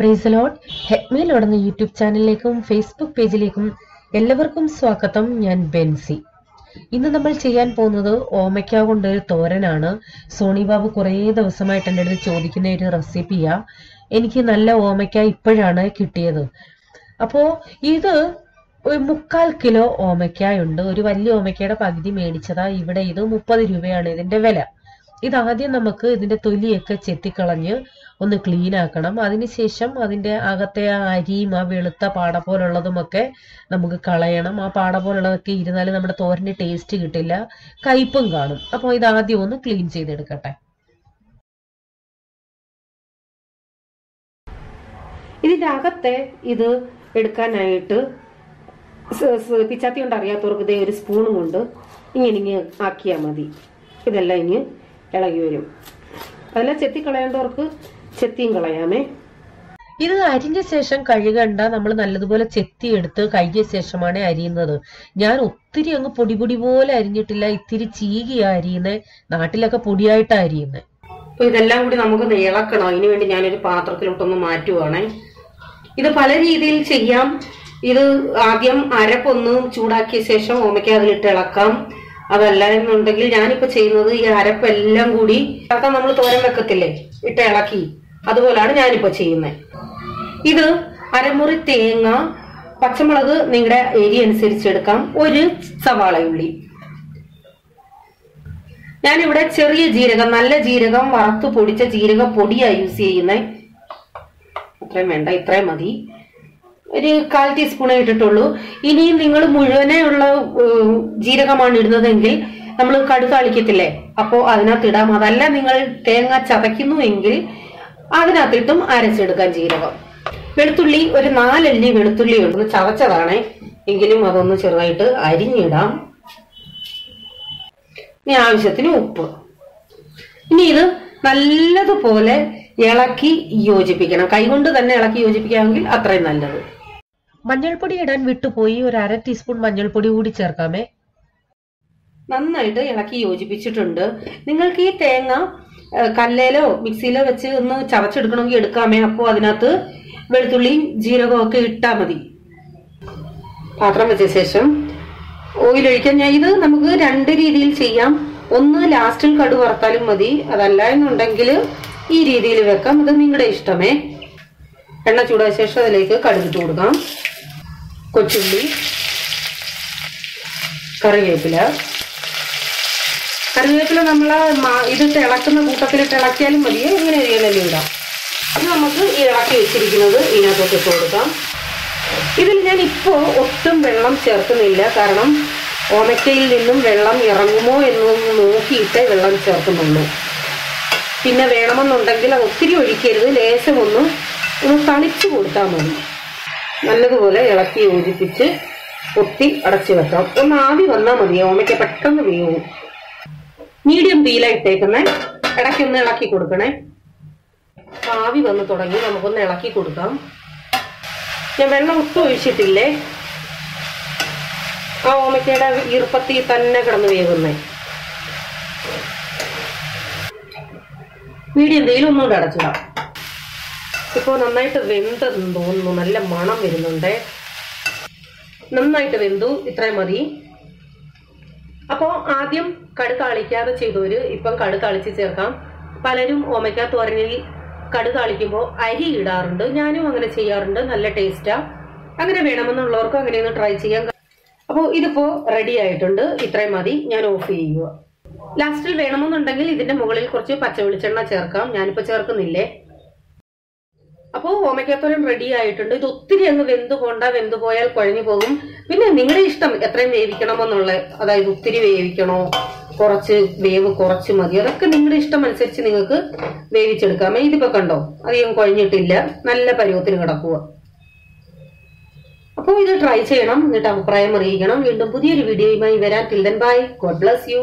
Price ലോഡ് ഹെഡ്മേൽ ഉടന്ന യൂട്യൂബ് ചാനലിലേക്കും ഫേസ്ബുക്ക് പേജിലേക്കും എല്ലാവർക്കും സ്വാഗതം. ഞാൻ ബെൻസി. ഇന്ന് നമ്മൾ ചെയ്യാൻ പോകുന്നത് ഓമയ്ക്ക കൊണ്ടൊരു തോരനാണ്. സോണി ബാബു കുറേ ദിവസമായിട്ട് എന്റെ അടുത്ത് ചോദിക്കുന്ന ഒരു റെസിപ്പിയാ. എനിക്ക് നല്ല ഓമയ്ക്ക ഇപ്പോഴാണ് കിട്ടിയത്. അപ്പോൾ ഇത് ഒരു മുക്കാൽ കിലോ ഓമയ്ക്കായുണ്ട്. ഒരു വലിയ ഓമയ്ക്കയുടെ പകുതി മേടിച്ചതാ. ഇവിടെ ഇത് മുപ്പത് രൂപയാണ് ഇതിന്റെ വില. ഇതാദ്യം നമുക്ക് ഇതിന്റെ തൊലിയൊക്കെ ചെത്തിക്കളഞ്ഞ് ഒന്ന് ക്ലീൻ ആക്കണം. അതിനുശേഷം അതിന്റെ അകത്തെ ആ അരിയും ആ വെളുത്ത പാട പോലുള്ളതുമൊക്കെ നമുക്ക് കളയണം. ആ പാട പോലുള്ളതൊക്കെ ഇരുന്നാലും നമ്മുടെ തോരന് ടേസ്റ്റ് കിട്ടില്ല. കയ്പും കാണും. അപ്പോൾ ഇത് ആദ്യം ഒന്ന് ക്ലീൻ ചെയ്തെടുക്കട്ടെ. ഇതിന്റെ അകത്തെ ഇത് എടുക്കാനായിട്ട് പിച്ചാത്തി കൊണ്ട് അറിയാത്തവർക്ക് ഇതേ ഒരു സ്പൂണും കൊണ്ട് ഇങ്ങനെ ഇങ്ങനെ ആക്കിയാൽ മതി. ഇതെല്ലാം ഇനി ഇളകി വരും. അതിനെ ചെത്തി കളയേണ്ടവർക്ക് ചെത്തിയും കളയാമേ. ഇത് അരിഞ്ഞ ശേഷം കഴുകണ്ട നമ്മൾ നല്ലതുപോലെ ചെത്തിയെടുത്ത് കഴുകിയ ശേഷമാണ് അരിയുന്നത്. ഞാൻ ഒത്തിരി അങ്ങ് പൊടി പൊടി പോലെ അരിഞ്ഞിട്ടില്ല ഇത്തിരി ചീകിയാ അരിയുന്നത് നാട്ടിലൊക്കെ പൊടിയായിട്ടാ അരിയുന്നത് അപ്പൊ ഇതെല്ലാം കൂടി നമുക്ക് ഇളക്കണം. അതിനു വേണ്ടി ഞാനൊരു പാത്രത്തിലോട്ടൊന്ന് മാറ്റുവാണേ. ഇത് പല രീതിയിൽ ചെയ്യാം. ഇത് ആദ്യം അരപ്പൊന്ന് ചൂടാക്കിയ ശേഷം ഓമയ്ക്ക് അതിലിട്ട് ഇളക്കാം. അതല്ല എന്നുണ്ടെങ്കിൽ ഞാനിപ്പോ ചെയ്യുന്നത് ഈ അരപ്പെല്ലാം കൂടി നമ്മൾ തോരൻ വെക്കത്തില്ലേ? ഇട്ട് ഇളക്കി. അതുപോലാണ് ഞാനിപ്പോ ചെയ്യുന്നത് ഇത് അരമുറി തേങ്ങ പച്ചമുളക് നിങ്ങളുടെ എരി അനുസരിച്ച് എടുക്കാം. ഒരു സവാളയുള്ളി. ഞാനിവിടെ ചെറിയ ജീരകം നല്ല ജീരകം വറുത്ത് പൊടിച്ച ജീരക പൊടിയാണ് യൂസ് ചെയ്യുന്നത് അത്രയും വേണ്ട ഇത്രയും മതി. ഒരു കാൽ ടീസ്പൂണേ ഇട്ടിട്ടുള്ളൂ. ഇനിയും നിങ്ങൾ മുഴുവനേ ഉള്ള ജീരകമാണ് ഇടുന്നതെങ്കിൽ നമ്മൾ കടുക് താളിക്കത്തില്ലേ? അപ്പോൾ അതിനകത്ത് ഇടാം. അതല്ല നിങ്ങൾ തേങ്ങ ചതയ്ക്കുന്നു എങ്കിൽ അതിനകത്തിട്ടും അരച്ചെടുക്കാം ജീരകം. വെളുത്തുള്ളി ഒരു നാലല്ലി വെളുത്തുള്ളി ഒന്ന് ചതച്ചതാണ്. എങ്കിലും അതൊന്ന് ചെറുതായിട്ട് അരിഞ്ഞിടാം. ഇനി ആവശ്യത്തിന് ഉപ്പ്. ഇനി ഇത് നല്ലതുപോലെ ഇളക്കി യോജിപ്പിക്കണം. കൈകൊണ്ട് തന്നെ ഇളക്കി യോജിപ്പിക്കാമെങ്കിൽ അത്രയും നല്ലത്. മഞ്ഞൾപ്പൊടി ഇടാൻ വിട്ടുപോയി ഒരു അര ടീസ്പൂൺ മഞ്ഞൾപ്പൊടി കൂടി ചേർക്കാമേ. നന്നായിട്ട് ഇളക്കി യോജിപ്പിച്ചിട്ടുണ്ട്. നിങ്ങൾക്ക് ഈ തേങ്ങ കല്ലേലോ മിക്സിയിലോ വെച്ച് ഒന്ന് ചവച്ചെടുക്കണമെങ്കിൽ എടുക്കാമേ. അപ്പോ അതിനകത്ത് വെളുത്തുള്ളിയും ജീരകവും ഒക്കെ ഇട്ടാൽ മതി. പാത്രം വെച്ച ശേഷം ഓയിൽ ഒഴിക്കാൻ ഞാൻ ഇത് നമുക്ക് രണ്ട് രീതിയിൽ ചെയ്യാം. ഒന്ന് ലാസ്റ്റിൽ കടു വറുത്താലും മതി. അതല്ല എന്നുണ്ടെങ്കിൽ ഈ രീതിയിൽ വെക്കാം. അത് നിങ്ങളുടെ ഇഷ്ടമേ. എണ്ണ ചൂടായ ശേഷം അതിലേക്ക് കടുകിട്ട് കൊടുക്കാം. കൊച്ചുള്ളി കറിവേപ്പില. കറിവേപ്പില നമ്മൾ ഇത് തിളക്കുന്ന കൂട്ടത്തിൽ തിളക്കിയാലും മതി. ഇങ്ങനെ ഇങ്ങനെ ഇടാം. അത് നമുക്ക് ഈ ഇളക്കി വെച്ചിരിക്കുന്നത് ഇതിനകത്തോട്ട് ഇട്ട് കൊടുക്കാം. ഇതിൽ ഞാൻ ഇപ്പോൾ ഒട്ടും വെള്ളം ചേർക്കുന്നില്ല. കാരണം ഓമയ്ക്കയിൽ നിന്നും വെള്ളം ഇറങ്ങുമോ എന്നൊന്ന് നോക്കിയിട്ടേ വെള്ളം ചേർക്കുന്നുള്ളൂ. പിന്നെ വേണമെന്നുണ്ടെങ്കിൽ അത് ഒത്തിരി ഒഴിക്കരുത്. ലേശമൊന്ന് ഒന്ന് തളിച്ചു കൊടുത്താൽ മതി. നല്ലതുപോലെ ഇളക്കി യോജിപ്പിച്ച് പൊത്തി അടച്ചു വെക്കാം ഒന്ന് ആവി വന്നാൽ മതി ഓമയ്ക്ക് പെട്ടെന്ന് വേവും മീഡിയം തീയില ഇട്ടേക്കുന്നേ. ഇടയ്ക്കൊന്ന് ഇളക്കി കൊടുക്കണേ. ആവി വന്ന് തുടങ്ങി. നമുക്കൊന്ന് ഇളക്കി കൊടുക്കാം. ഞാൻ വെള്ളം ഒട്ടും ഒഴിച്ചിട്ടില്ലേ? ആ ഓമയ്ക്കയുടെ ഈർപ്പത്തി തന്നെ കിടന്ന് വേകുന്നേ. മീഡിയം തീയിൽ ഒന്നുകൂടെ അടച്ചിടാം. ഇപ്പൊ നന്നായിട്ട് വെന്തെന്ന് തോന്നുന്നു. നല്ല മണം വരുന്നുണ്ട്. നന്നായിട്ട് വെന്തു. ഇത്രയും മതി. അപ്പോൾ ആദ്യം കടു അളിക്കാതെ ചെയ്തവര് ഇപ്പം കടു അളിച്ച് ചേർക്കാം. പലരും ഓമയ്ക്ക തോരനിൽ കടു അളിക്കുമ്പോൾ അരി ഇടാറുണ്ട്. ഞാനും അങ്ങനെ ചെയ്യാറുണ്ട്. നല്ല ടേസ്റ്റാ. അങ്ങനെ വേണമെന്നുള്ളവർക്കും അങ്ങനെ ഒന്ന് ട്രൈ ചെയ്യാം. അപ്പോൾ ഇതിപ്പോൾ റെഡി ആയിട്ടുണ്ട്. ഇത്രയും മതി. ഞാൻ ഓഫ് ചെയ്യുക. ലാസ്റ്റിൽ വേണമെന്നുണ്ടെങ്കിൽ ഇതിന്റെ മുകളിൽ കുറച്ച് പച്ച വെളിച്ചെണ്ണ ചേർക്കാം. ഞാനിപ്പോ ചേർക്കുന്നില്ലേ? അപ്പോൾ ഓമയ്ക്കത്തോരൻ റെഡി ആയിട്ടുണ്ട്. ഇത് ഒത്തിരി അങ്ങ് വെന്ത് പോണ്ട വെന്ത് പോയാൽ കുഴഞ്ഞു പോകും. പിന്നെ നിങ്ങളുടെ ഇഷ്ടം എത്രയും വേവിക്കണമെന്നുള്ള അതായത് ഒത്തിരി വേവിക്കണോ കുറച്ച് വേവ് കുറച്ച് മതി. അതൊക്കെ നിങ്ങളുടെ ഇഷ്ടം അനുസരിച്ച് നിങ്ങൾക്ക് വേവിച്ചെടുക്കാം. ഇതിപ്പോ കണ്ടോ അധികം കുഴഞ്ഞിട്ടില്ല. നല്ല പരുവത്തിന് കിടക്കുക അപ്പോൾ ഇത് ട്രൈ ചെയ്യണം. എന്നിട്ട് അഭിപ്രായം അറിയിക്കണം. വീണ്ടും പുതിയൊരു വീഡിയോയുമായി വരാൻ till then bye God bless you